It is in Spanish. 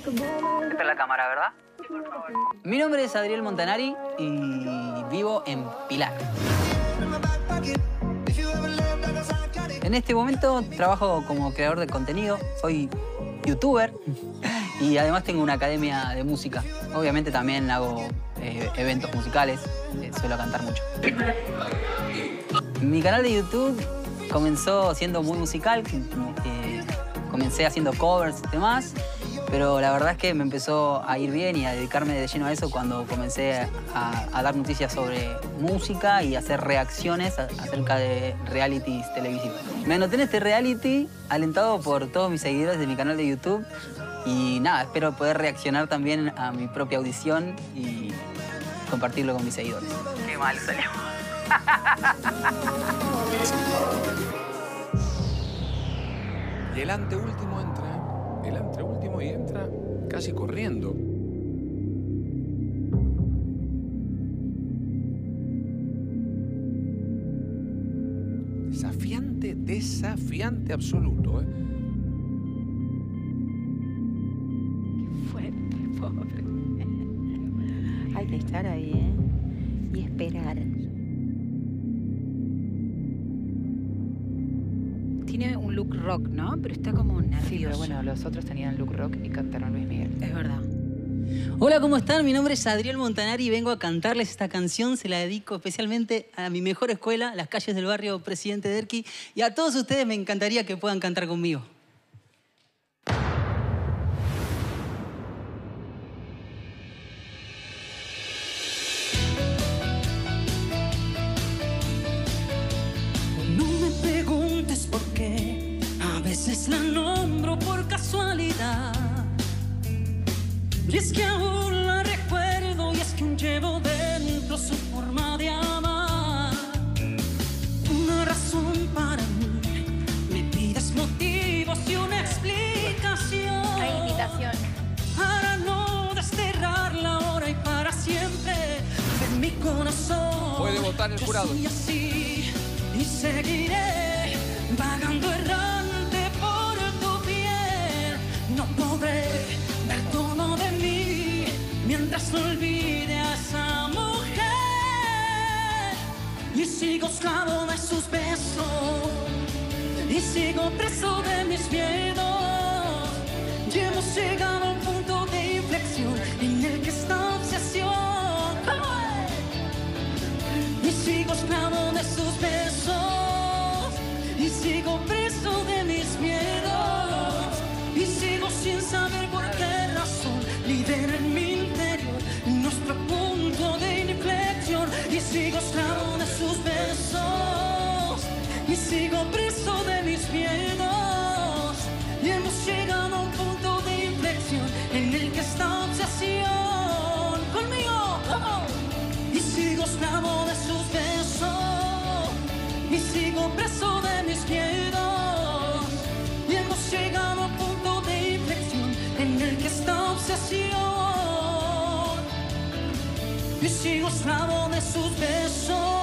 Esta es la cámara, ¿verdad? Mi nombre es Adriel Montanari y vivo en Pilar. En este momento trabajo como creador de contenido, soy youtuber y además tengo una academia de música. Obviamente también hago eh, eventos musicales, eh, suelo cantar mucho. Mi canal de YouTube comenzó siendo muy musical, comencé haciendo covers y demás, pero la verdad es que me empezó a ir bien y a dedicarme de lleno a eso cuando comencé a, dar noticias sobre música y hacer reacciones acerca de realities televisivos. Me anoté en este reality alentado por todos mis seguidores de mi canal de YouTube y nada, espero poder reaccionar también a mi propia audición y compartirlo con mis seguidores. Qué mal salió. Y el anteúltimo entra, el anteúltimo y entra casi corriendo. Desafiante, desafiante absoluto, ¿eh? Qué fuerte, pobre. Hay que estar ahí, ¿eh? Un look rock, ¿no? Pero está como nervioso. Sí, pero bueno, los otros tenían look rock y cantaron Luis Miguel. Es verdad. Hola, ¿cómo están? Mi nombre es Adriel Montanari y vengo a cantarles esta canción. Se la dedico especialmente a mi mejor escuela, las calles del barrio Presidente Derqui. Y a todos ustedes me encantaría que puedan cantar conmigo. Veces la nombro por casualidad. Y es que aún la recuerdo y es que aún llevo dentro su forma de amar. Una razón para mí, me pides motivos y una explicación. Hay invitación. Para no desterrarla ahora y para siempre de mi corazón. Puede votar el Yo jurado. soy así y seguiré vagando errante mientras olvide a esa mujer. Y sigo esclavo de sus besos y sigo preso de mis miedos. Y hemos llegado a un punto de inflexión en el que esta obsesión. Y sigo esclavo de sus besos. Y sigo preso de mis miedos. Y sigo sin saber por qué razón lidera en mi Y sigo preso de mis miedos. Y hemos llegado a un punto de inflexión en el que esta obsesión. Conmigo. oh, y sigo esclavo de sus besos y sigo preso de mis miedos y hemos llegado a un punto de inflexión en el que esta obsesión y sigo esclavo de sus besos